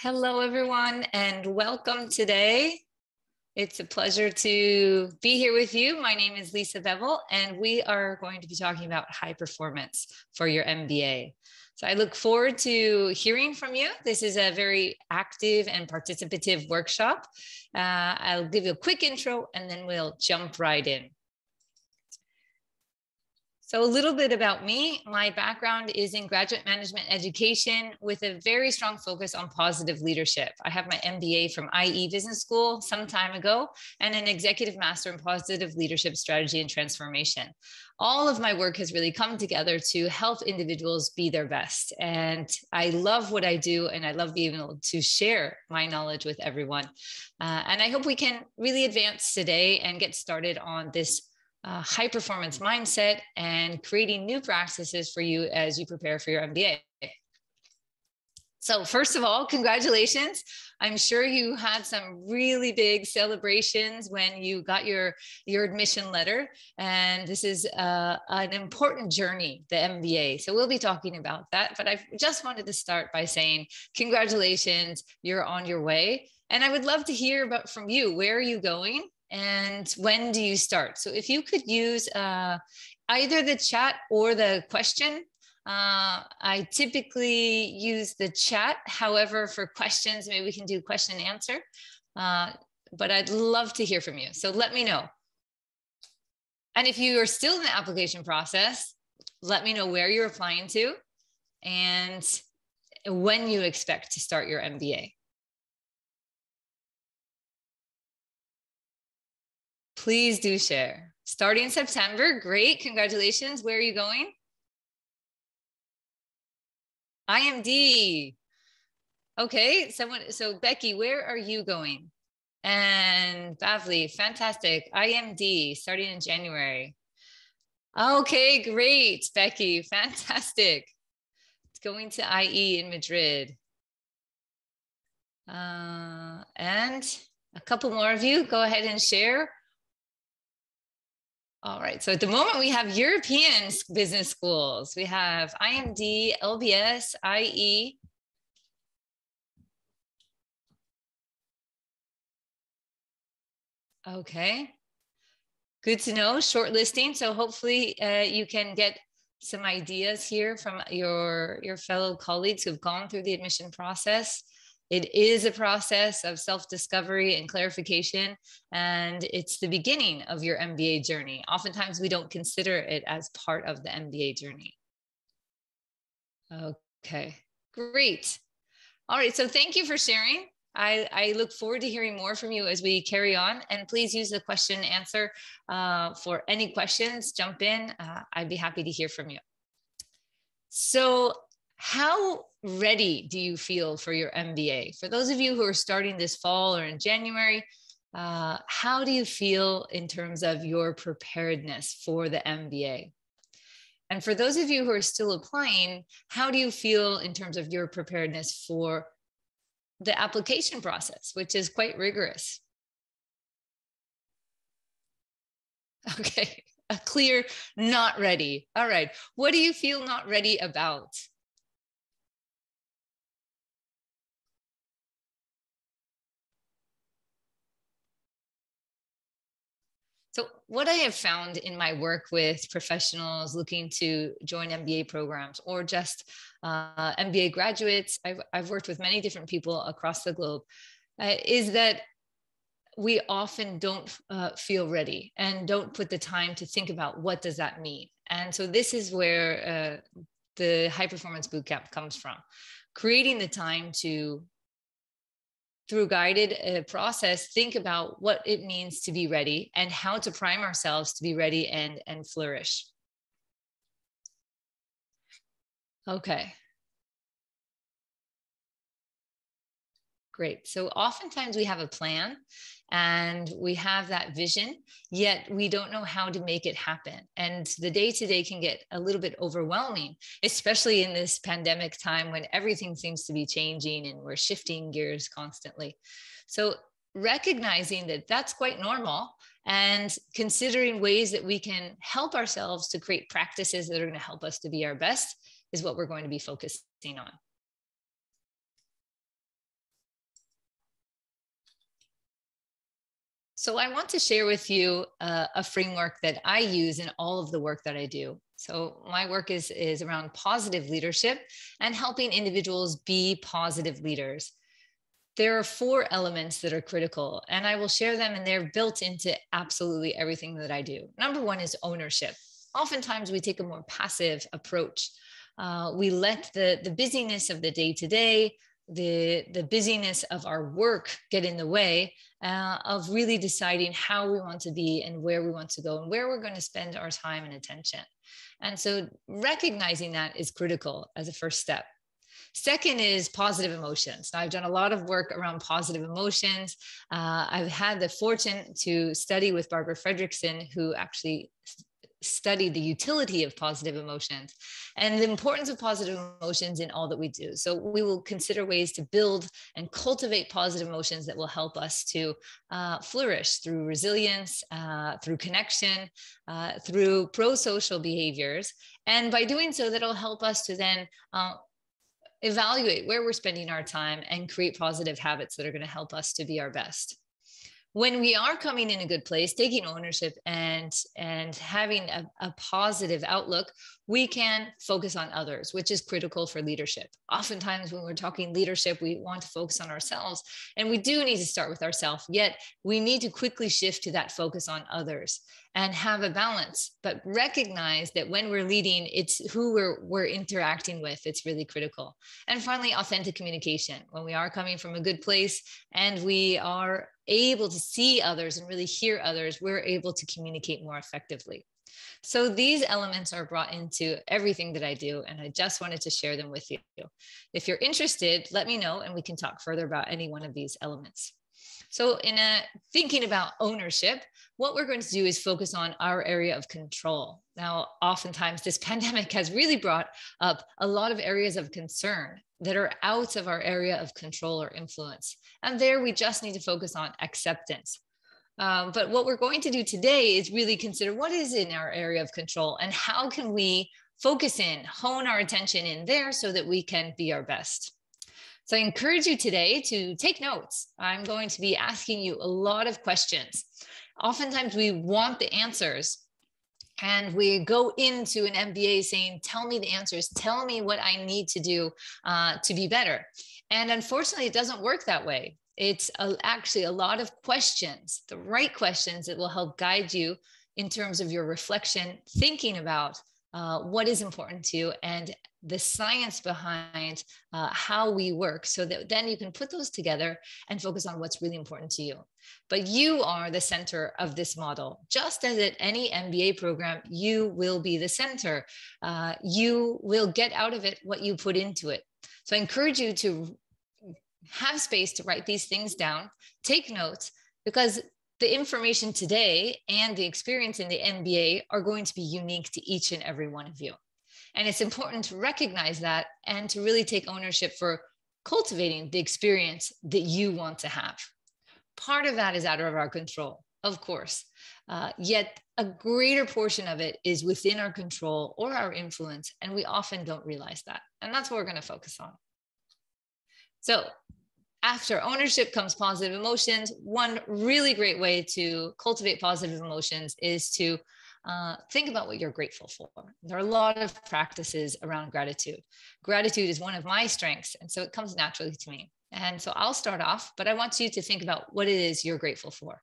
Hello, everyone, and welcome today. It's a pleasure to be here with you. My name is Lisa Bevill, and we are going to be talking about high performance for your MBA. So I look forward to hearing from you. This is a very active and participative workshop. Uh, I'll give you a quick intro and then we'll jump right in. So, a little bit about me. My background is in graduate management education with a very strong focus on positive leadership. I have my MBA from IE Business School some time ago and an executive master in positive leadership strategy and transformation. All of my work has really come together to help individuals be their best. And I love what I do, and I love being able to share my knowledge with everyone. Uh, and I hope we can really advance today and get started on this uh, high performance mindset and creating new practices for you as you prepare for your MBA. So, first of all, congratulations. I'm sure you had some really big celebrations when you got your, your admission letter. And this is uh, an important journey, the MBA. So, we'll be talking about that. But I just wanted to start by saying, congratulations, you're on your way. And I would love to hear about from you. Where are you going? And when do you start? So if you could use uh, either the chat or the question, uh, I typically use the chat. However, for questions, maybe we can do question and answer. Uh, but I'd love to hear from you. So let me know. And if you are still in the application process, let me know where you're applying to and when you expect to start your MBA. Please do share. Starting September, great. Congratulations. Where are you going? IMD. Okay, someone, so Becky, where are you going? And Bavli, fantastic. IMD starting in January. Okay, great, Becky, fantastic. It's going to IE in Madrid. Uh, and a couple more of you, go ahead and share. All right. So at the moment, we have European business schools. We have IMD, LBS, IE. Okay. Good to know. Shortlisting. So hopefully uh, you can get some ideas here from your, your fellow colleagues who've gone through the admission process. It is a process of self discovery and clarification, and it's the beginning of your MBA journey. Oftentimes, we don't consider it as part of the MBA journey. Okay, great. All right, so thank you for sharing. I, I, look forward to hearing more from you as we carry on. And please use the question answer uh, for any questions. Jump in. Uh, I'd be happy to hear from you. So how ready do you feel for your MBA? For those of you who are starting this fall or in January, uh, how do you feel in terms of your preparedness for the MBA? And for those of you who are still applying, how do you feel in terms of your preparedness for the application process, which is quite rigorous? Okay, a clear not ready. All right, what do you feel not ready about? What I have found in my work with professionals looking to join MBA programs or just uh, MBA graduates, I've, I've worked with many different people across the globe, uh, is that we often don't uh, feel ready and don't put the time to think about what does that mean. And so, this is where uh, the high performance bootcamp comes from creating the time to through guided uh, process think about what it means to be ready and how to prime ourselves to be ready and and flourish. Okay. Great. So oftentimes we have a plan and we have that vision, yet we don't know how to make it happen. And the day to day can get a little bit overwhelming, especially in this pandemic time when everything seems to be changing and we're shifting gears constantly. So, recognizing that that's quite normal and considering ways that we can help ourselves to create practices that are going to help us to be our best is what we're going to be focusing on. So I want to share with you uh, a framework that I use in all of the work that I do. So my work is, is around positive leadership and helping individuals be positive leaders. There are four elements that are critical, and I will share them, and they're built into absolutely everything that I do. Number one is ownership. Oftentimes, we take a more passive approach. Uh, we let the, the busyness of the day to day, the the busyness of our work get in the way uh, of really deciding how we want to be and where we want to go and where we're going to spend our time and attention and so recognizing that is critical as a first step Second is positive emotions. Now, I've done a lot of work around positive emotions. Uh, I've had the fortune to study with Barbara Fredrickson, who actually study the utility of positive emotions and the importance of positive emotions in all that we do. So we will consider ways to build and cultivate positive emotions that will help us to uh, flourish through resilience, uh, through connection, uh, through pro-social behaviors. And by doing so, that'll help us to then uh, evaluate where we're spending our time and create positive habits that are going to help us to be our best when we are coming in a good place taking ownership and and having a, a, positive outlook we can focus on others which is critical for leadership. Oftentimes when we're talking leadership we want to focus on ourselves and we do need to start with ourselves yet we need to quickly shift to that focus on others and have a balance. But recognize that when we're leading it's who we're, we're interacting with it's really critical. And finally authentic communication. When we are coming from a good place and we are able to see others and really hear others we're able to communicate more effectively so these elements are brought into everything that I do, and I just wanted to share them with you. If you're interested, let me know and we can talk further about any one of these elements. So in a, thinking about ownership, what we're going to do is focus on our area of control. Now, oftentimes this pandemic has really brought up a lot of areas of concern that are out of our area of control or influence. And there we just need to focus on acceptance. Um, but what we're going to do today is really consider what is in our area of control and how can we focus in, hone our attention in there so that we can be our best. So I encourage you today to take notes. I'm going to be asking you a lot of questions. Oftentimes we want the answers and we go into an MBA saying, tell me the answers, tell me what I need to do uh, to be better. And unfortunately, it doesn't work that way. It's a, actually a lot of questions, the right questions that will help guide you in terms of your reflection, thinking about uh, what is important to you and the science behind uh, how we work so that then you can put those together and focus on what's really important to you. But you are the center of this model. Just as at any MBA program, you will be the center. Uh, you will get out of it what you put into it. So I encourage you to have space to write these things down, take notes, because the information today and the experience in the MBA are going to be unique to each and every one of you. And it's important to recognize that and to really take ownership for cultivating the experience that you want to have. Part of that is out of our control, of course. Uh, yet a greater portion of it is within our control or our influence, and we often don't realize that. And that's what we're going to focus on. So, after ownership comes positive emotions. One really great way to cultivate positive emotions is to uh, think about what you're grateful for. There are a lot of practices around gratitude. Gratitude is one of my strengths, and so it comes naturally to me. And so I'll start off, but I want you to think about what it is you're grateful for.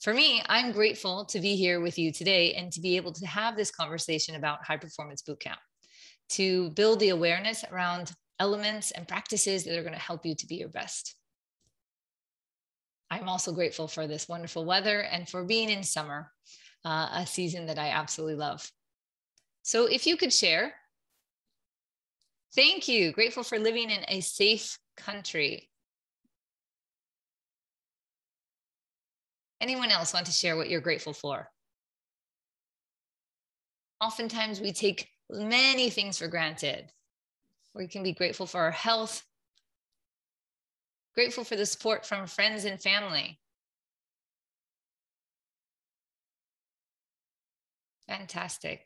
For me, I'm grateful to be here with you today and to be able to have this conversation about high performance bootcamp, to build the awareness around elements and practices that are going to help you to be your best. I'm also grateful for this wonderful weather and for being in summer uh, a season that I absolutely love. So if you could share, thank you. Grateful for living in a safe country. Anyone else want to share what you're grateful for? Oftentimes we take many things for granted. We can be grateful for our health, grateful for the support from friends and family, Fantastic.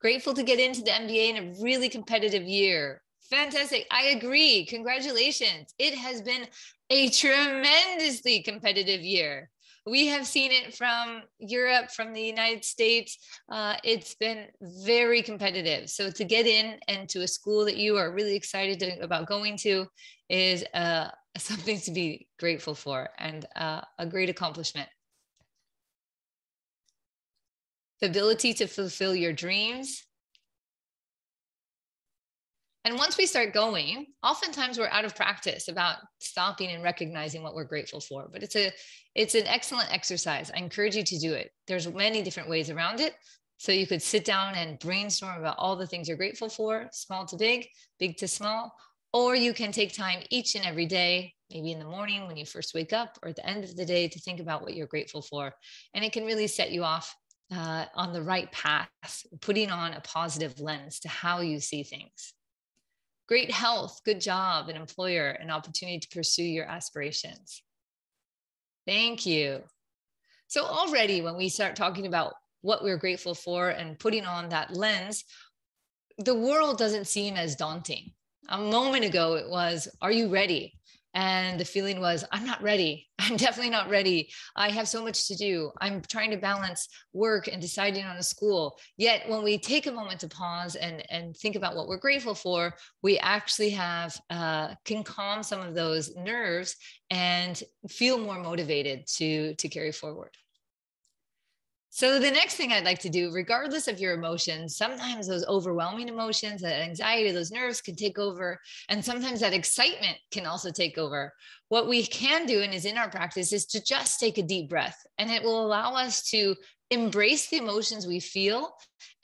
Grateful to get into the MBA in a really competitive year. Fantastic. I agree. Congratulations. It has been a tremendously competitive year. We have seen it from Europe, from the United States. Uh, it's been very competitive. So to get in and to a school that you are really excited to, about going to is uh, something to be grateful for and uh, a great accomplishment. The ability to fulfill your dreams and once we start going, oftentimes we're out of practice about stopping and recognizing what we're grateful for. But it's a it's an excellent exercise. I encourage you to do it. There's many different ways around it. So you could sit down and brainstorm about all the things you're grateful for, small to big, big to small, or you can take time each and every day, maybe in the morning when you first wake up or at the end of the day to think about what you're grateful for. And it can really set you off uh, on the right path, putting on a positive lens to how you see things great health, good job, an employer, an opportunity to pursue your aspirations. Thank you. So, already when we start talking about what we're grateful for and putting on that lens, the world doesn't seem as daunting. A moment ago, it was, Are you ready? And the feeling was, I'm not ready. I'm definitely not ready. I have so much to do. I'm trying to balance work and deciding on a school. Yet, when we take a moment to pause and, and think about what we're grateful for, we actually have, uh, can calm some of those nerves and feel more motivated to, to carry forward. So the next thing I'd like to do, regardless of your emotions, sometimes those overwhelming emotions, that anxiety, those nerves can take over. And sometimes that excitement can also take over. What we can do and is in our practice is to just take a deep breath. And it will allow us to embrace the emotions we feel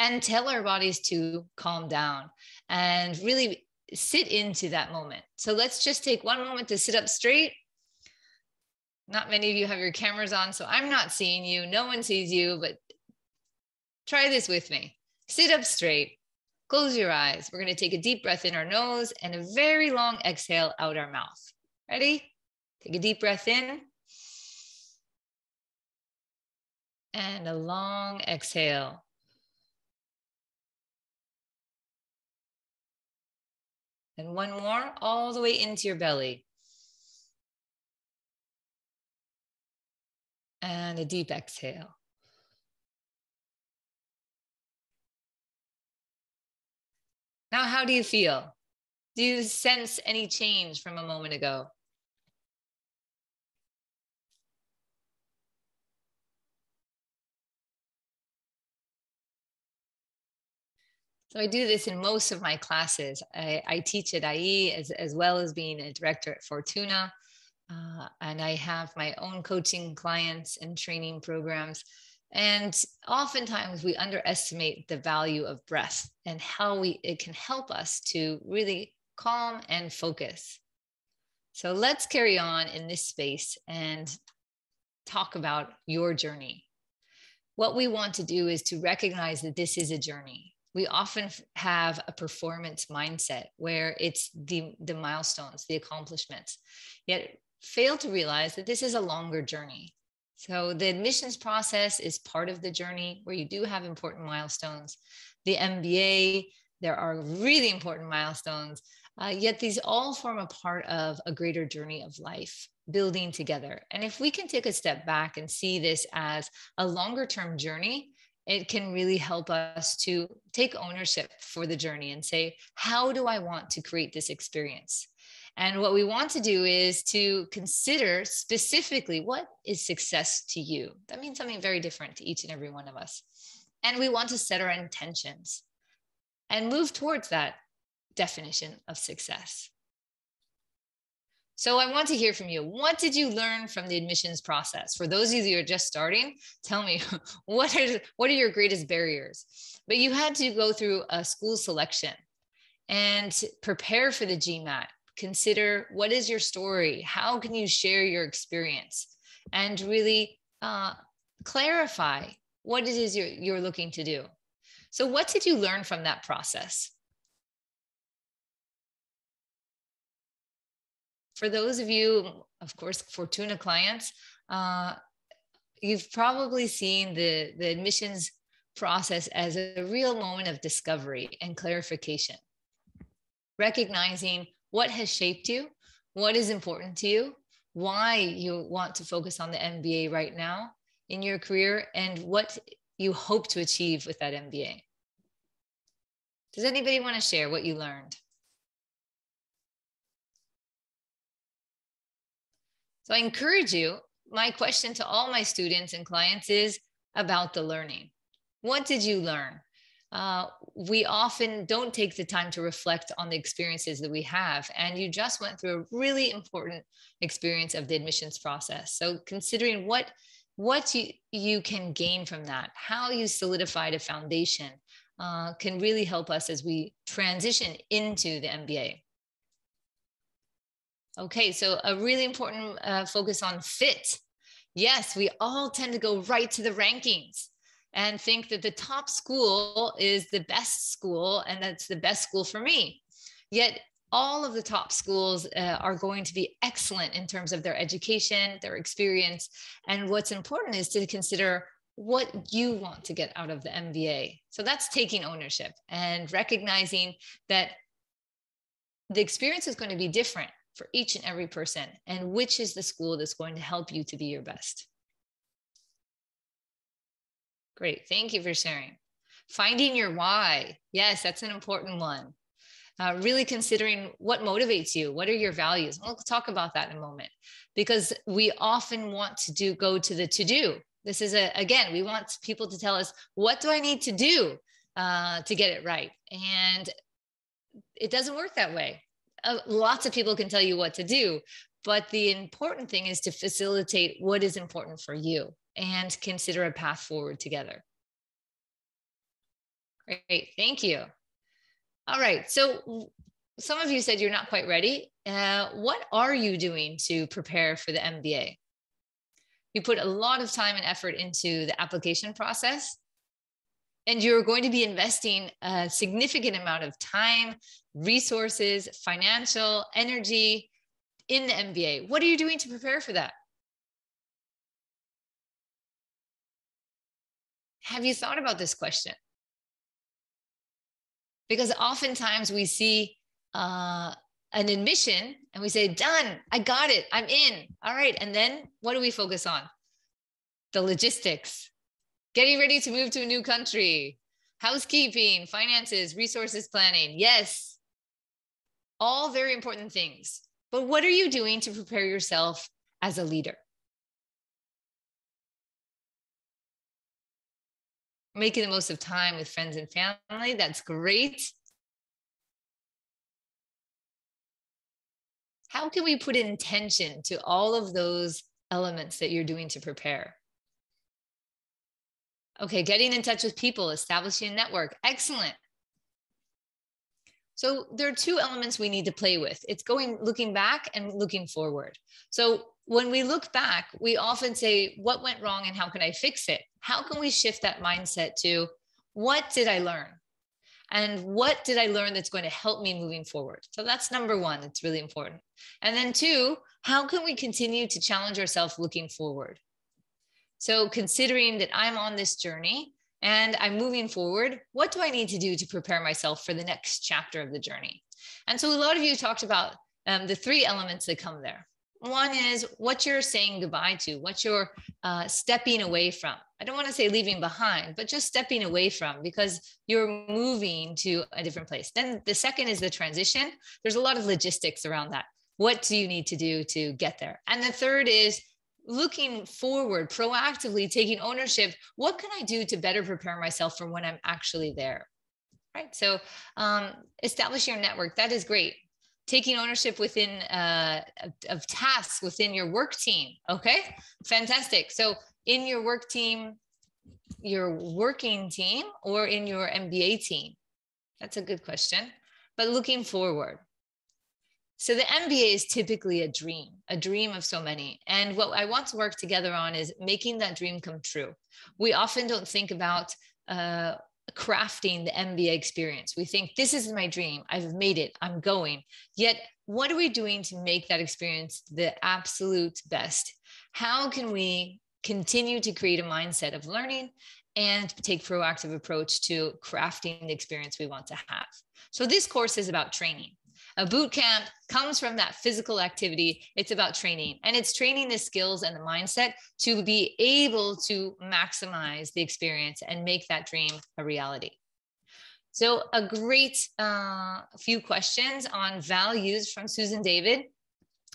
and tell our bodies to calm down and really sit into that moment. So let's just take one moment to sit up straight not many of you have your cameras on, so I'm not seeing you. No one sees you, but try this with me. Sit up straight, close your eyes. We're going to take a deep breath in our nose and a very long exhale out our mouth. Ready? Take a deep breath in. And a long exhale. And one more, all the way into your belly. And a deep exhale. Now, how do you feel? Do you sense any change from a moment ago? So I do this in most of my classes. I, I teach at IE as, as well as being a director at Fortuna. Uh, and I have my own coaching clients and training programs. And oftentimes we underestimate the value of breath and how we it can help us to really calm and focus. So let's carry on in this space and talk about your journey. What we want to do is to recognize that this is a journey. We often have a performance mindset where it's the, the milestones, the accomplishments. Yet fail to realize that this is a longer journey. So the admissions process is part of the journey where you do have important milestones. The MBA, there are really important milestones, uh, yet these all form a part of a greater journey of life building together. And if we can take a step back and see this as a longer term journey, it can really help us to take ownership for the journey and say, how do I want to create this experience? And what we want to do is to consider specifically what is success to you. That means something very different to each and every one of us. And we want to set our intentions and move towards that definition of success. So I want to hear from you. What did you learn from the admissions process? For those of you who are just starting, tell me what are what are your greatest barriers? But you had to go through a school selection and prepare for the GMAT consider what is your story? How can you share your experience? And really uh, clarify what it is you're, you're looking to do. So what did you learn from that process? For those of you of course fortuna clients uh, you've probably seen the, the admissions process as a real moment of discovery and clarification. Recognizing what has shaped you, what is important to you, why you want to focus on the MBA right now in your career, and what you hope to achieve with that MBA. Does anybody want to share what you learned? So I encourage you. My question to all my students and clients is about the learning. What did you learn? Uh, we often don't take the time to reflect on the experiences that we have. And you just went through a really important experience of the admissions process. So considering what what you, you can gain from that, how you solidified a foundation uh, can really help us as we transition into the MBA. Okay, so a really important uh, focus on fit. Yes, we all tend to go right to the rankings and think that the top school is the best school and that's the best school for me. Yet all of the top schools uh, are going to be excellent in terms of their education, their experience. And what's important is to consider what you want to get out of the MBA. So that's taking ownership and recognizing that the experience is going to be different for each and every person and which is the school that's going to help you to be your best. Great. Thank you for sharing. Finding your why. Yes, that's an important one. Uh, really considering what motivates you what are your values we'll talk about that in a moment because we often want to do go to the to do this is a again we want people to tell us what do i need to do uh, to get it right and it doesn't work that way uh, lots of people can tell you what to do but the important thing is to facilitate what is important for you and consider a path forward together great thank you all right so some of you said you're not quite ready uh, what are you doing to prepare for the mba you put a lot of time and effort into the application process and you're going to be investing a significant amount of time, resources, financial, energy in the MBA. What are you doing to prepare for that? Have you thought about this question? Because oftentimes we see uh, an admission and we say, done, I got it, I'm in. All right. And then what do we focus on? The logistics, getting ready to move to a new country, housekeeping, finances, resources planning. Yes, all very important things. But what are you doing to prepare yourself as a leader? Making the most of time with friends and family, that's great. How can we put intention to all of those elements that you're doing to prepare? Okay, getting in touch with people, establishing a network. Excellent. So there are two elements we need to play with. It's going looking back and looking forward. So when we look back, we often say, what went wrong and how can I fix it? How can we shift that mindset to what did I learn? And what did I learn that's going to help me moving forward? So that's number one. It's really important. And then two, how can we continue to challenge ourselves looking forward? So, considering that I'm on this journey and I'm moving forward, what do I need to do to prepare myself for the next chapter of the journey? And so, a lot of you talked about um, the three elements that come there. One is what you're saying goodbye to, what you're uh, stepping away from. I don't want to say leaving behind, but just stepping away from because you're moving to a different place. Then the second is the transition. There's a lot of logistics around that. What do you need to do to get there? And the third is looking forward, proactively taking ownership. What can I do to better prepare myself for when I'm actually there? Right. So um, establish your network. That is great. Taking ownership within uh, of tasks within your work team. Okay, fantastic. So in your work team, your working team, or in your MBA team? That's a good question. But looking forward, so the MBA is typically a dream, a dream of so many. And what I want to work together on is making that dream come true. We often don't think about uh, crafting the MBA experience. We think this is my dream. I've made it. I'm going. Yet, what are we doing to make that experience the absolute best? How can we continue to create a mindset of learning and take proactive approach to crafting the experience we want to have? So this course is about training A boot camp comes from that physical activity. It's about training and it's training the skills and the mindset to be able to maximize the experience and make that dream a reality. So, a great uh, few questions on values from Susan David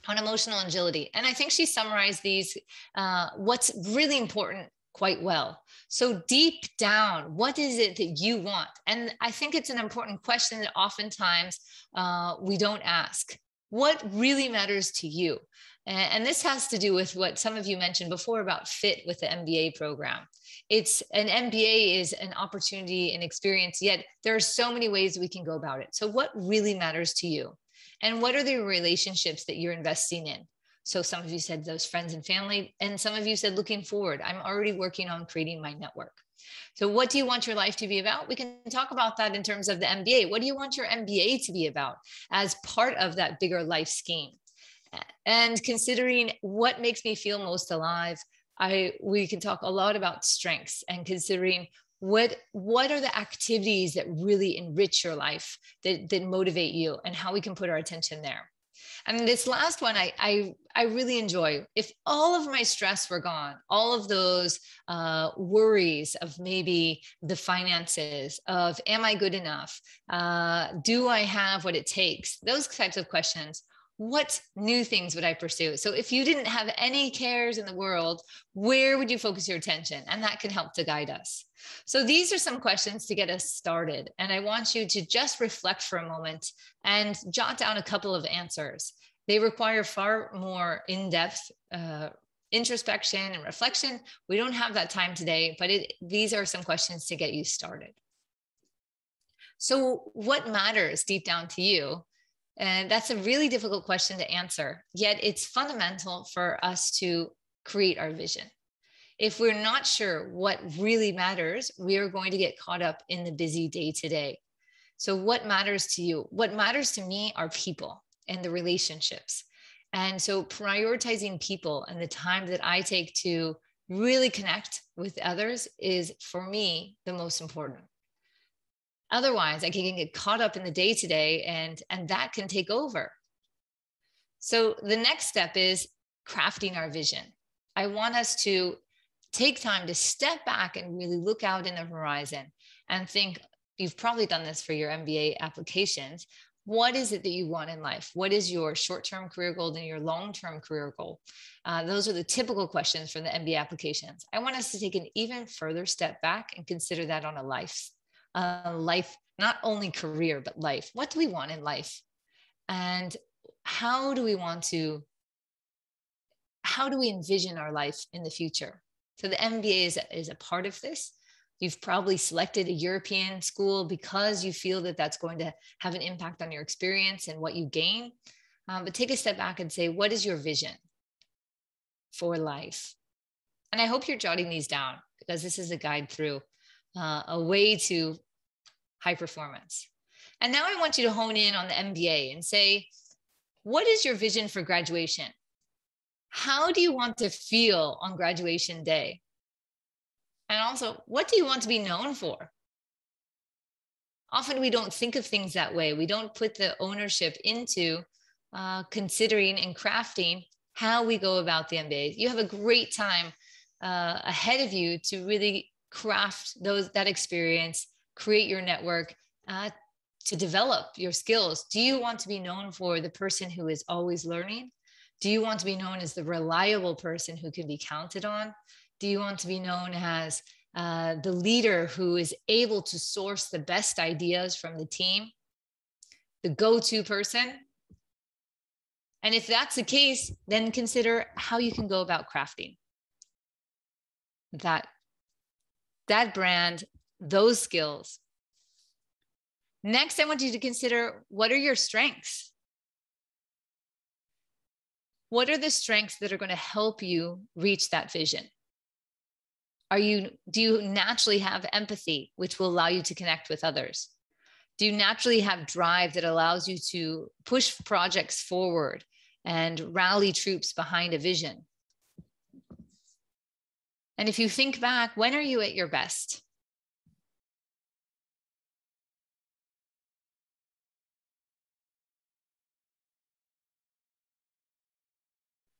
on emotional agility. And I think she summarized these, uh, what's really important quite well. So, deep down, what is it that you want? And I think it's an important question that oftentimes uh, we don't ask. What really matters to you? And, and this has to do with what some of you mentioned before about fit with the MBA program. It's an MBA is an opportunity and experience, yet there are so many ways we can go about it. So, what really matters to you? And what are the relationships that you're investing in? So some of you said those friends and family, and some of you said looking forward. I'm already working on creating my network. So, what do you want your life to be about? We can talk about that in terms of the MBA. What do you want your MBA to be about as part of that bigger life scheme? And considering what makes me feel most alive, I we can talk a lot about strengths and considering what what are the activities that really enrich your life that, that motivate you and how we can put our attention there and this last one I, I i really enjoy. If all of my stress were gone all of those uh, worries of maybe the finances of am i good enough? Uh, do i have what it takes? Those types of questions what new things would I pursue? So, if you didn't have any cares in the world, where would you focus your attention? And that can help to guide us. So, these are some questions to get us started. And I want you to just reflect for a moment and jot down a couple of answers. They require far more in depth uh, introspection and reflection. We don't have that time today, but it, these are some questions to get you started. So, what matters deep down to you and that's a really difficult question to answer, yet it's fundamental for us to create our vision. If we're not sure what really matters, we are going to get caught up in the busy day to day. So, what matters to you? What matters to me are people and the relationships. And so, prioritizing people and the time that I take to really connect with others is for me the most important otherwise i can get caught up in the day to day and and that can take over. So the next step is crafting our vision. I want us to take time to step back and really look out in the horizon and think you've probably done this for your mba applications. What is it that you want in life? What is your short-term career goal and your long-term career goal? Uh, those are the typical questions from the mba applications. I want us to take an even further step back and consider that on a life uh, life, not only career, but life. What do we want in life? And how do we want to, how do we envision our life in the future? So the MBA is, is a part of this. You've probably selected a European school because you feel that that's going to have an impact on your experience and what you gain. Um, but take a step back and say, what is your vision for life? And I hope you're jotting these down because this is a guide through uh, a way to high performance. And now I want you to hone in on the MBA and say, what is your vision for graduation? How do you want to feel on graduation day? And also, what do you want to be known for? Often we don't think of things that way. We don't put the ownership into uh, considering and crafting how we go about the MBA. You have a great time uh, ahead of you to really craft those that experience create your network uh, to develop your skills. Do you want to be known for the person who is always learning? Do you want to be known as the reliable person who can be counted on? Do you want to be known as uh, the leader who is able to source the best ideas from the team? The go-to person? And if that's the case then consider how you can go about crafting that that brand, those skills. Next, I want you to consider what are your strengths? What are the strengths that are going to help you reach that vision? Are you do you naturally have empathy which will allow you to connect with others? Do you naturally have drive that allows you to push projects forward and rally troops behind a vision? And if you think back, when are you at your best?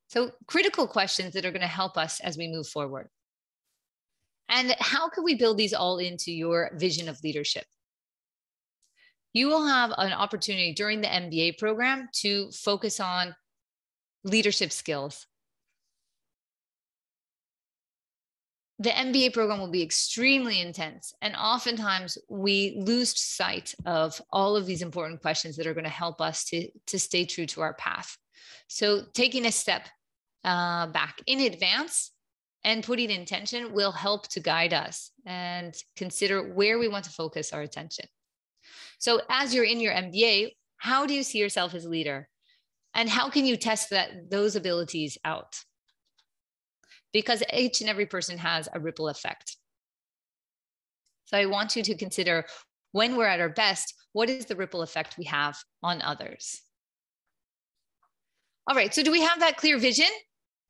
So, critical questions that are going to help us as we move forward. And how can we build these all into your vision of leadership? You will have an opportunity during the MBA program to focus on leadership skills, The MBA program will be extremely intense, and oftentimes we lose sight of all of these important questions that are going to help us to, to stay true to our path. So, taking a step uh, back in advance and putting intention will help to guide us and consider where we want to focus our attention. So, as you're in your MBA, how do you see yourself as a leader? And how can you test that those abilities out? Because each and every person has a ripple effect. So I want you to consider when we're at our best, what is the ripple effect we have on others? All right, so do we have that clear vision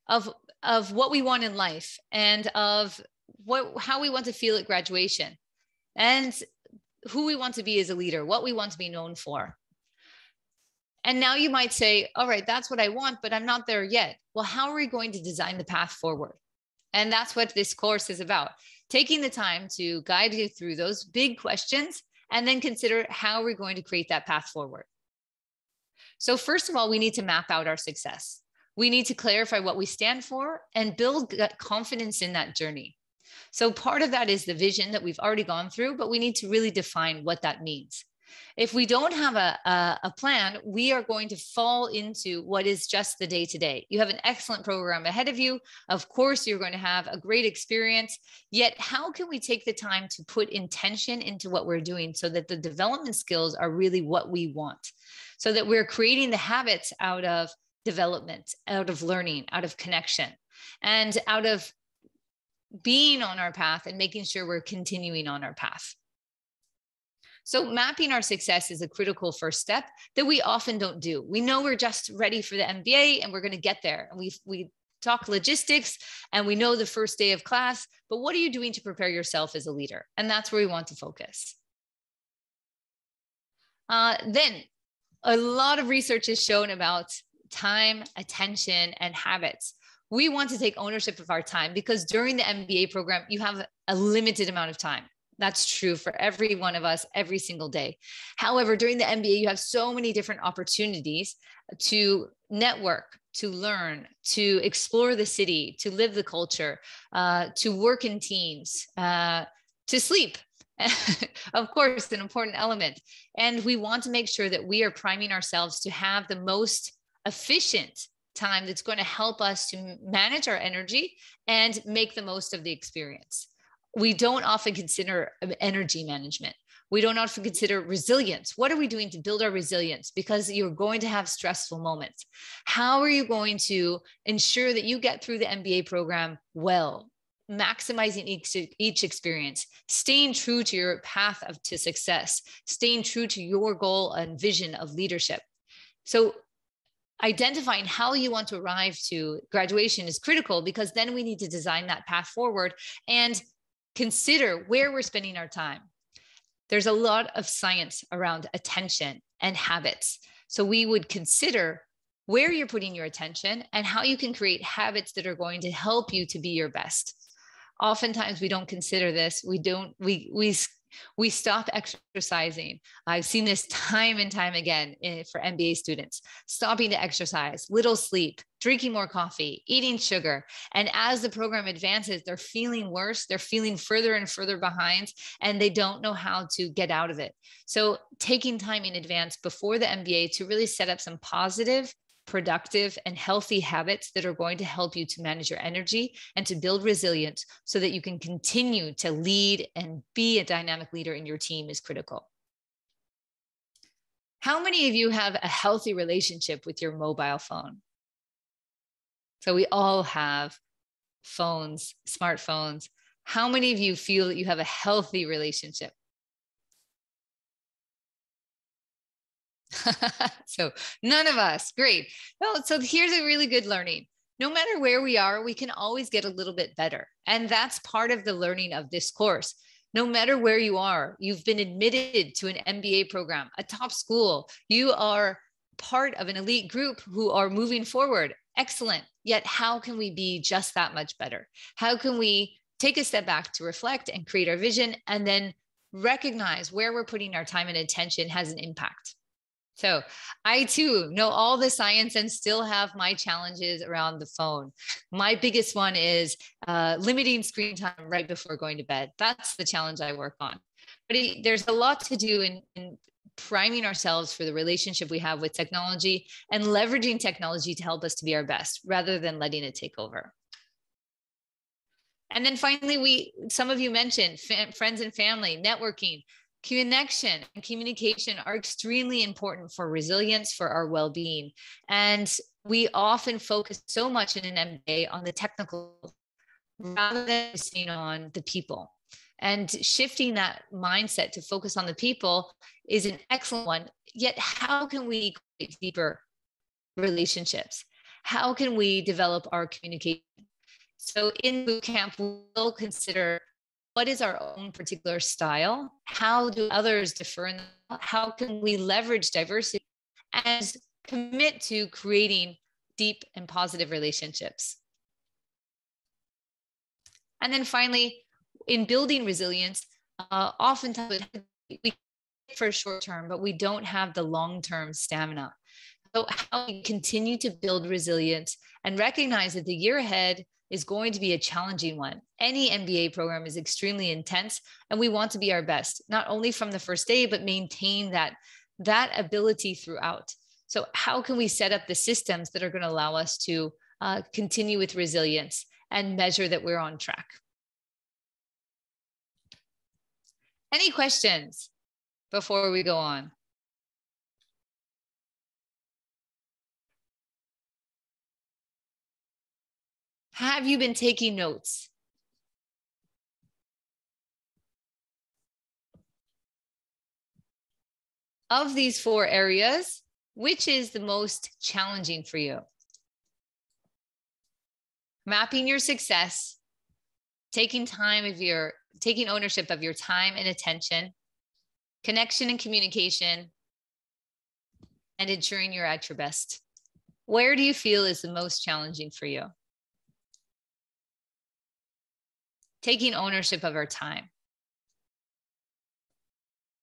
of of what we want in life and of what how we want to feel at graduation and who we want to be as a leader what we want to be known for and now you might say all right that's what i want but i'm not there yet well how are we going to design the path forward and that's what this course is about taking the time to guide you through those big questions and then consider how we're going to create that path forward so first of all we need to map out our success we need to clarify what we stand for and build confidence in that journey. So, part of that is the vision that we've already gone through, but we need to really define what that means. If we don't have a, a, a plan, we are going to fall into what is just the day to day. You have an excellent program ahead of you. Of course, you're going to have a great experience. Yet, how can we take the time to put intention into what we're doing so that the development skills are really what we want? So that we're creating the habits out of development, out of learning, out of connection, and out of being on our path and making sure we're continuing on our path. So, mapping our success is a critical first step that we often don't do. We know we're just ready for the MBA and we're going to get there. And we, we talk logistics and we know the first day of class, but what are you doing to prepare yourself as a leader? And that's where we want to focus. Uh, then, a lot of research has shown about time, attention, and habits. We want to take ownership of our time because during the MBA program, you have a limited amount of time. That's true for every one of us every single day. However, during the MBA, you have so many different opportunities to network, to learn, to explore the city, to live the culture, uh, to work in teams, uh, to sleep. of course, an important element. And we want to make sure that we are priming ourselves to have the most efficient time that's going to help us to manage our energy and make the most of the experience. We don't often consider um, energy management. We don't often consider resilience. What are we doing to build our resilience? Because you're going to have stressful moments. How are you going to ensure that you get through the MBA program well, maximizing each, each experience, staying true to your path of to success, staying true to your goal and vision of leadership? So identifying how you want to arrive to graduation is critical because then we need to design that path forward and consider where we're spending our time. There's a lot of science around attention and habits. So we would consider where you're putting your attention and how you can create habits that are going to help you to be your best. Oftentimes we don't consider this. We don't, we, we we stop exercising. I've seen this time and time again in, for MBA students stopping to exercise, little sleep, drinking more coffee, eating sugar. And as the program advances, they're feeling worse. They're feeling further and further behind, and they don't know how to get out of it. So, taking time in advance before the MBA to really set up some positive productive and healthy habits that are going to help you to manage your energy and to build resilience so that you can continue to lead and be a dynamic leader in your team is critical. How many of you have a healthy relationship with your mobile phone? So we all have phones, smartphones. How many of you feel that you have a healthy relationship? so none of us. Great. Well, so here's a really good learning. No matter where we are, we can always get a little bit better. And that's part of the learning of this course. No matter where you are, you've been admitted to an MBA program, a top school, you are part of an elite group who are moving forward. Excellent. Yet, how can we be just that much better? How can we take a step back to reflect and create our vision and then recognize where we're putting our time and attention has an impact? So, I too know all the science and still have my challenges around the phone. My biggest one is uh, limiting screen time right before going to bed. That's the challenge I work on. But it, there's a lot to do in, in priming ourselves for the relationship we have with technology and leveraging technology to help us to be our best rather than letting it take over. And then finally, we some of you mentioned friends and family, networking, connection and communication are extremely important for resilience for our well-being. And we often focus so much in an MBA on the technical rather than focusing on the people. And shifting that mindset to focus on the people is an excellent one. Yet, how can we create deeper relationships? How can we develop our communication? So, in boot camp, we'll consider what is our own particular style? How do others differ? And how can we leverage diversity and commit to creating deep and positive relationships? And then finally, in building resilience, uh, oftentimes we for short term, but we don't have the long term stamina. So, how we continue to build resilience and recognize that the year ahead is going to be a challenging one. Any MBA program is extremely intense, and we want to be our best, not only from the first day, but maintain that, that ability throughout. So, how can we set up the systems that are going to allow us to uh, continue with resilience and measure that we're on track? Any questions before we go on? Have you been taking notes? Of these four areas, which is the most challenging for you? Mapping your success, taking time of your taking ownership of your time and attention, connection and communication, and ensuring you're at your best. Where do you feel is the most challenging for you? Taking ownership of our time.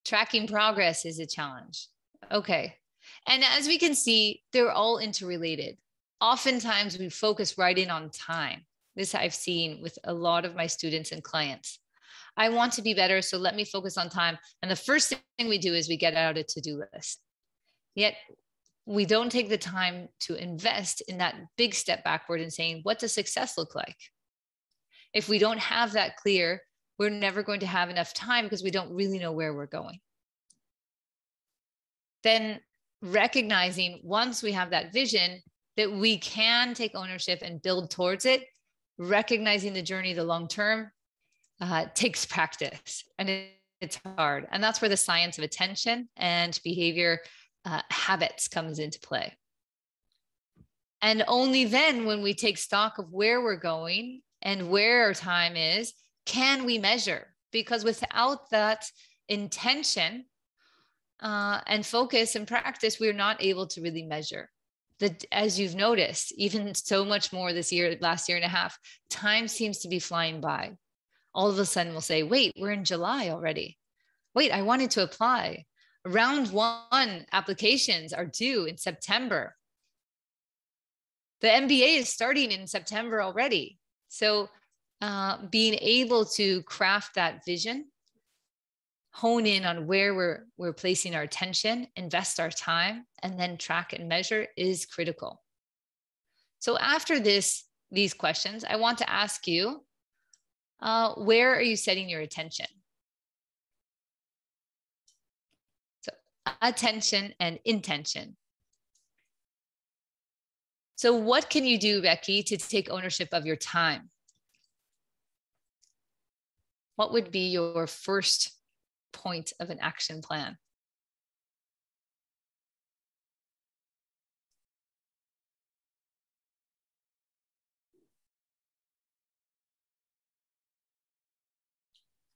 Tracking progress is a challenge. Okay. And as we can see, they're all interrelated. Oftentimes we focus right in on time. This I've seen with a lot of my students and clients. I want to be better. So let me focus on time. And the first thing we do is we get out a to do list. Yet we don't take the time to invest in that big step backward and saying, what does success look like? If we don't have that clear, we're never going to have enough time because we don't really know where we're going. Then recognizing once we have that vision that we can take ownership and build towards it, recognizing the journey, the long term, uh, takes practice and it, it's hard. And that's where the science of attention and behavior uh, habits comes into play. And only then, when we take stock of where we're going and where time is, can we measure. Because without that intention uh, and focus and practice, we're not able to really measure. That, as you've noticed, even so much more this year, last year and a half, time seems to be flying by all of a sudden we'll say, wait, we're in July already. Wait, I wanted to apply. Round one applications are due in September. The MBA is starting in September already. So, uh, being able to craft that vision, hone in on where we're, we're placing our attention, invest our time, and then track and measure is critical. So, after this, these questions, I want to ask you uh, where are you setting your attention? So attention and intention. So what can you do, Becky, to take ownership of your time? What would be your first point of an action plan?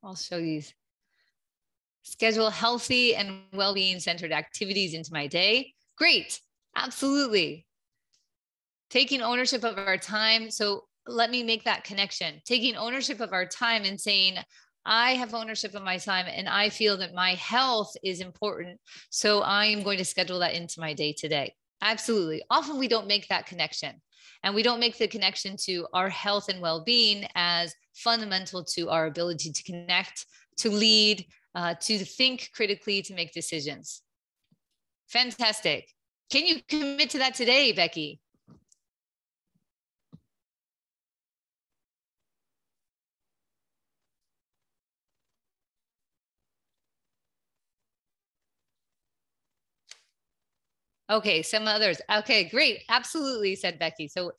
I'll show you. Schedule healthy and well-being centered activities into my day. Great. Absolutely. Taking ownership of our time. So let me make that connection. Taking ownership of our time and saying, I have ownership of my time and I feel that my health is important. So I am going to schedule that into my day today. Absolutely. Often we don't make that connection and we don't make the connection to our health and well being as fundamental to our ability to connect, to lead, uh, to think critically, to make decisions. Fantastic. Can you commit to that today, Becky? Okay, some others. Okay, great. Absolutely, said Becky. So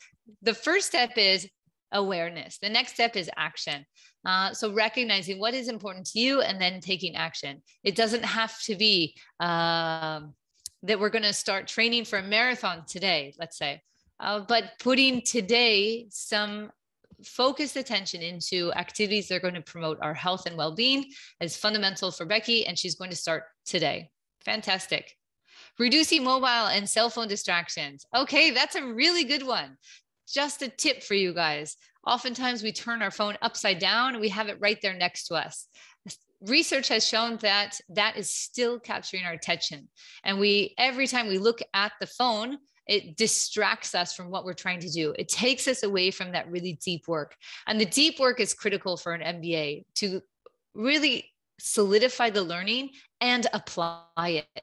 the first step is awareness. The next step is action. Uh, so recognizing what is important to you and then taking action. It doesn't have to be um, that we're going to start training for a marathon today, let's say, uh, but putting today some focused attention into activities that are going to promote our health and well-being is fundamental for Becky, and she's going to start today. Fantastic. Reducing mobile and cell phone distractions. Okay, that's a really good one. Just a tip for you guys. Oftentimes we turn our phone upside down and we have it right there next to us. Research has shown that that is still capturing our attention. And we, every time we look at the phone, it distracts us from what we're trying to do. It takes us away from that really deep work. And the deep work is critical for an MBA to really solidify the learning and apply it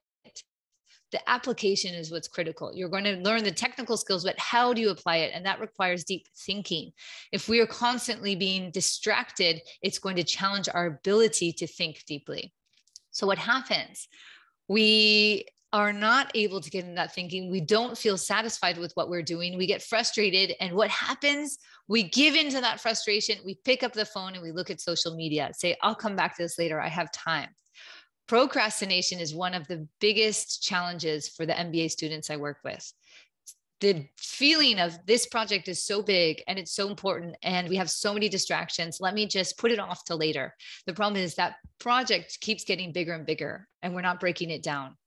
the application is what's critical. You're going to learn the technical skills, but how do you apply it? And that requires deep thinking. If we are constantly being distracted, it's going to challenge our ability to think deeply. So, what happens? We are not able to get in that thinking. We don't feel satisfied with what we're doing. We get frustrated. And what happens? We give into that frustration. We pick up the phone and we look at social media, say, I'll come back to this later. I have time procrastination is one of the biggest challenges for the MBA students I work with. The feeling of this project is so big and it's so important, and we have so many distractions. Let me just put it off to later. The problem is that project keeps getting bigger and bigger, and we're not breaking it down.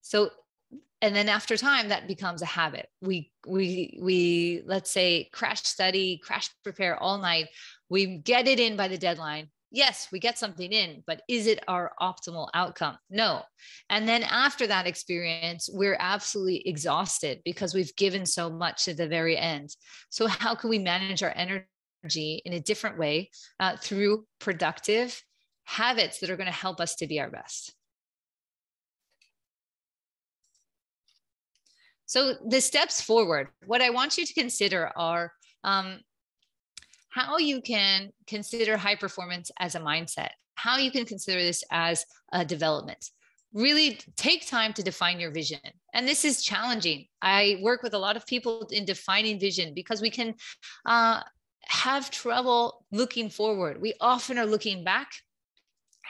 So, and then after time, that becomes a habit. We we we let's say crash study, crash prepare all night. We get it in by the deadline yes, we get something in, but is it our optimal outcome? No. And then after that experience, we're absolutely exhausted because we've given so much at the very end. So, how can we manage our energy in a different way uh, through productive habits that are going to help us to be our best? So, the steps forward, what I want you to consider are um, how you can consider high performance as a mindset, how you can consider this as a development. Really take time to define your vision. And this is challenging. I work with a lot of people in defining vision because we can uh, have trouble looking forward. We often are looking back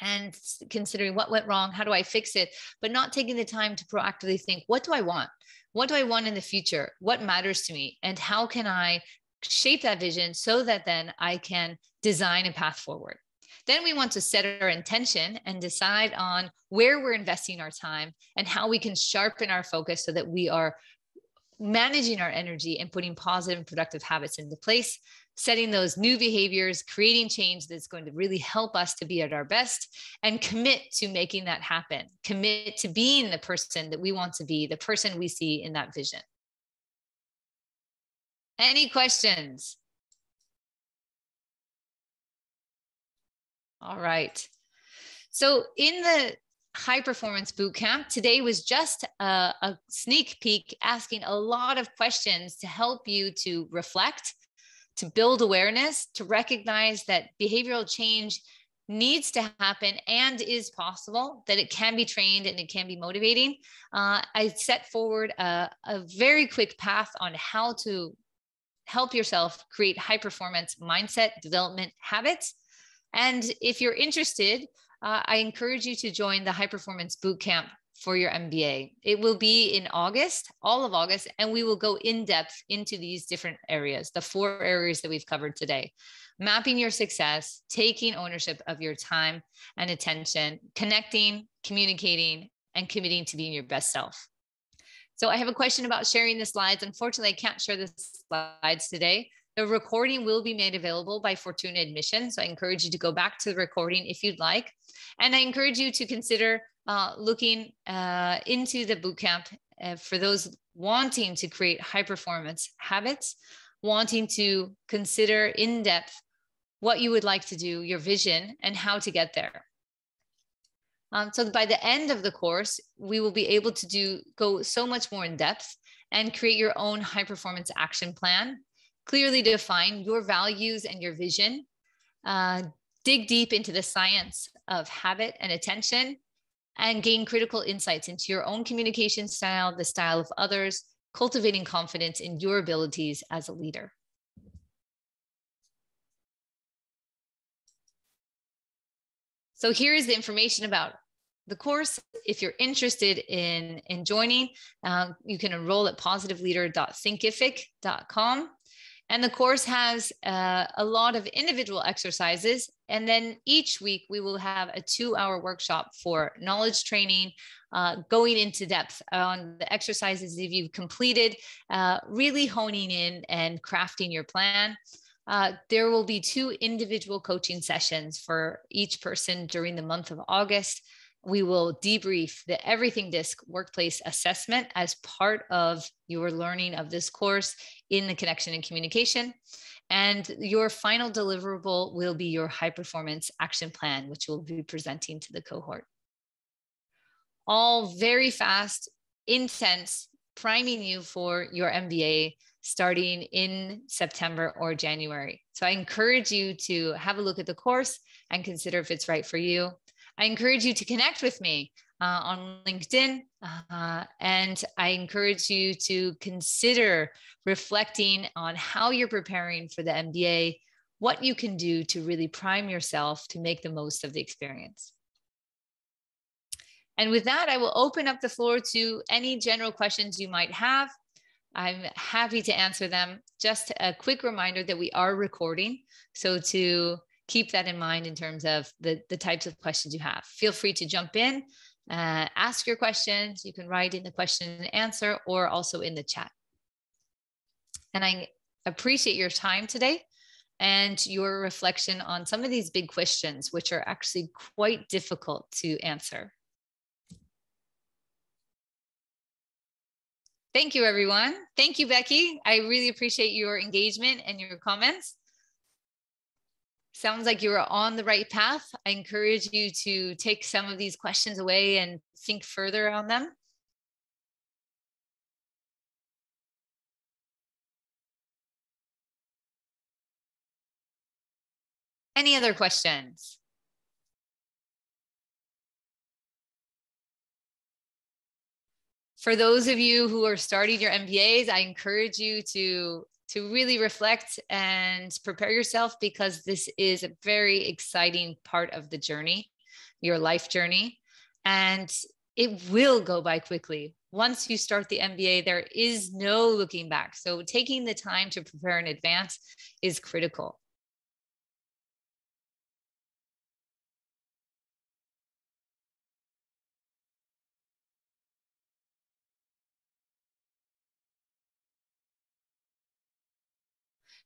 and considering what went wrong, how do I fix it, but not taking the time to proactively think, what do I want? What do I want in the future? What matters to me? And how can I shape that vision so that then I can design a path forward. Then we want to set our intention and decide on where we're investing our time and how we can sharpen our focus so that we are managing our energy and putting positive and productive habits into place, setting those new behaviors, creating change that's going to really help us to be at our best and commit to making that happen. Commit to being the person that we want to be, the person we see in that vision. Any questions? All right. So in the high performance bootcamp, today was just a, a, sneak peek asking a lot of questions to help you to reflect, to build awareness, to recognize that behavioral change needs to happen and is possible, that it can be trained and it can be motivating. Uh, I set forward a, a very quick path on how to help yourself create high performance mindset development habits. And if you're interested, uh, I encourage you to join the high performance bootcamp for your MBA. It will be in August, all of August, and we will go in depth into these different areas, the four areas that we've covered today. Mapping your success, taking ownership of your time and attention, connecting, communicating, and committing to being your best self. So I have a question about sharing the slides. Unfortunately, I can't share the slides today. The recording will be made available by Fortuna Admission. So I encourage you to go back to the recording if you'd like. And I encourage you to consider uh, looking uh, into the bootcamp uh, for those wanting to create high performance habits, wanting to consider in depth what you would like to do, your vision, and how to get there. Um, so by the end of the course, we will be able to do go so much more in depth and create your own high performance action plan. Clearly define your values and your vision. Uh, dig deep into the science of habit and attention and gain critical insights into your own communication style, the style of others, cultivating confidence in your abilities as a leader. So here is the information about the course. If you're interested in, in joining, um, you can enroll at positiveleader.thinkific.com. And the course has uh, a lot of individual exercises. And then each week we will have a two hour workshop for knowledge training, uh, going into depth on the exercises that you've completed, uh, really honing in and crafting your plan. Uh, there will be two individual coaching sessions for each person during the month of August. We will debrief the Everything Disc workplace assessment as part of your learning of this course in the connection and communication. And your final deliverable will be your high performance action plan, which we'll be presenting to the cohort. All very fast, intense, priming you for your MBA starting in September or January. So I encourage you to have a look at the course and consider if it's right for you. I encourage you to connect with me uh, on LinkedIn. Uh, and I encourage you to consider reflecting on how you're preparing for the MBA, what you can do to really prime yourself to make the most of the experience. And with that, I will open up the floor to any general questions you might have. I'm happy to answer them. Just a quick reminder that we are recording. So to keep that in mind in terms of the, the types of questions you have. Feel free to jump in, uh, ask your questions. You can write in the question and answer or also in the chat. And I appreciate your time today and your reflection on some of these big questions, which are actually quite difficult to answer. Thank you, everyone. Thank you, Becky. I really appreciate your engagement and your comments. Sounds like you are on the right path. I encourage you to take some of these questions away and think further on them. Any other questions? for those of you who are starting your MBAs, I encourage you to to really reflect and prepare yourself because this is a very exciting part of the journey, your life journey, and it will go by quickly. Once you start the MBA, there is no looking back. So taking the time to prepare in advance is critical.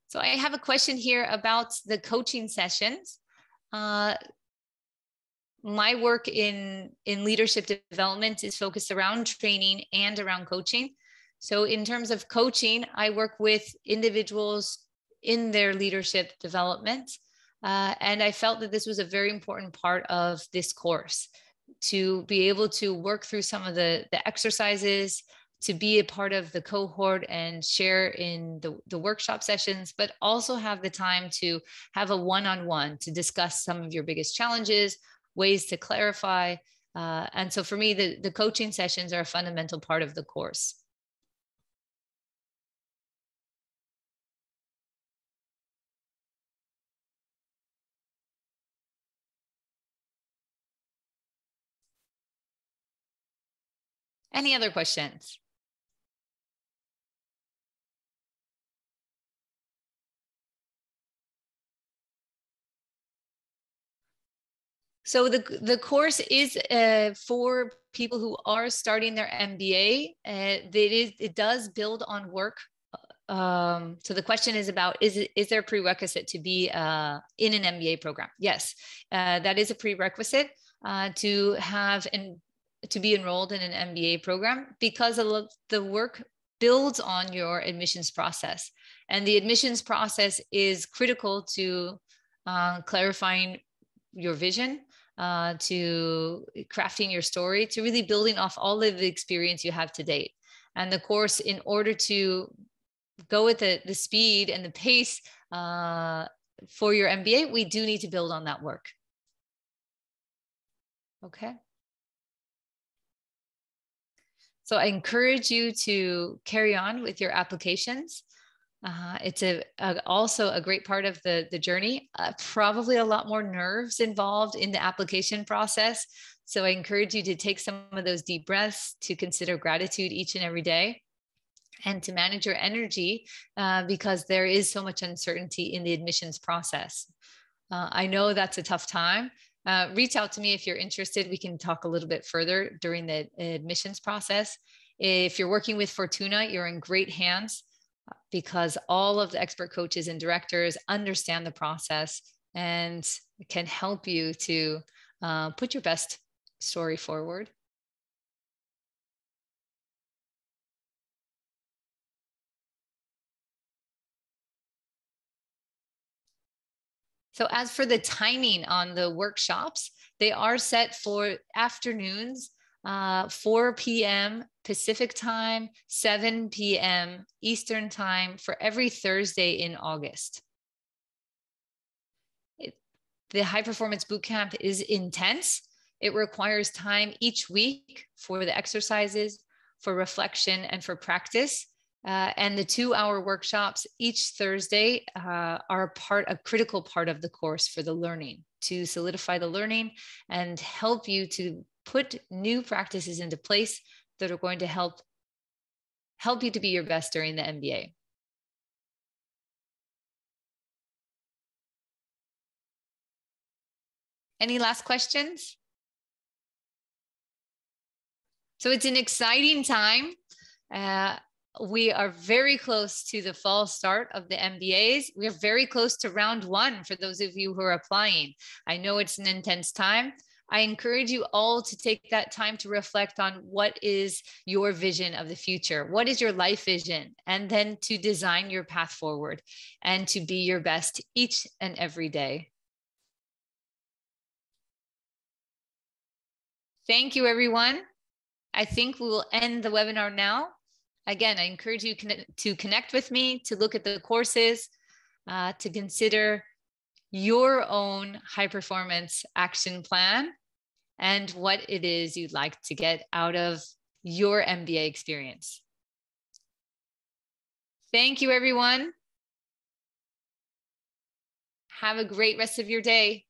So I have a question here about the coaching sessions. Uh, my work in, in leadership development is focused around training and around coaching. So in terms of coaching, I work with individuals in their leadership development. Uh, and I felt that this was a very important part of this course to be able to work through some of the, the exercises, to be a part of the cohort and share in the, the workshop sessions, but also have the time to have a one on one to discuss some of your biggest challenges, ways to clarify. Uh, and so for me, the, the coaching sessions are a fundamental part of the course. Any other questions? So the, the course is uh, for people who are starting their MBA. Uh, it, is, it does build on work. Um, so the question is about, is, it, is there a prerequisite to be uh, in an MBA program? Yes, uh, that is a prerequisite uh, to have and to be enrolled in an MBA program because the work builds on your admissions process. And the admissions process is critical to uh, clarifying your vision, uh, to crafting your story, to really building off all of the experience you have to date. And the course, in order to go with the, the speed and the pace uh, for your MBA, we do need to build on that work. Okay. So I encourage you to carry on with your applications. Uh, it's a, a, also a great part of the, the journey. Uh, probably a lot more nerves involved in the application process. So I encourage you to take some of those deep breaths, to consider gratitude each and every day, and to manage your energy uh, because there is so much uncertainty in the admissions process. Uh, I know that's a tough time. Uh, reach out to me if you're interested. We can talk a little bit further during the admissions process. If you're working with Fortuna, you're in great hands because all of the expert coaches and directors understand the process and can help you to uh, put your best story forward. So as for the timing on the workshops, they are set for afternoons uh, 4 p.m. Pacific time, 7 p.m. Eastern time for every Thursday in August. It, the high performance bootcamp is intense. It requires time each week for the exercises, for reflection, and for practice. Uh, and the two hour workshops each Thursday uh, are part, a critical part of the course for the learning to solidify the learning and help you to put new practices into place that are going to help help you to be your best during the MBA. Any last questions? So it's an exciting time. Uh, we are very close to the fall start of the MBAs. We're very close to round one for those of you who are applying. I know it's an intense time. I encourage you all to take that time to reflect on what is your vision of the future? What is your life vision? And then to design your path forward and to be your best each and every day. Thank you, everyone. I think we will end the webinar now. Again, I encourage you to connect with me, to look at the courses, uh, to consider your own high performance action plan and what it is you'd like to get out of your MBA experience. Thank you, everyone. Have a great rest of your day.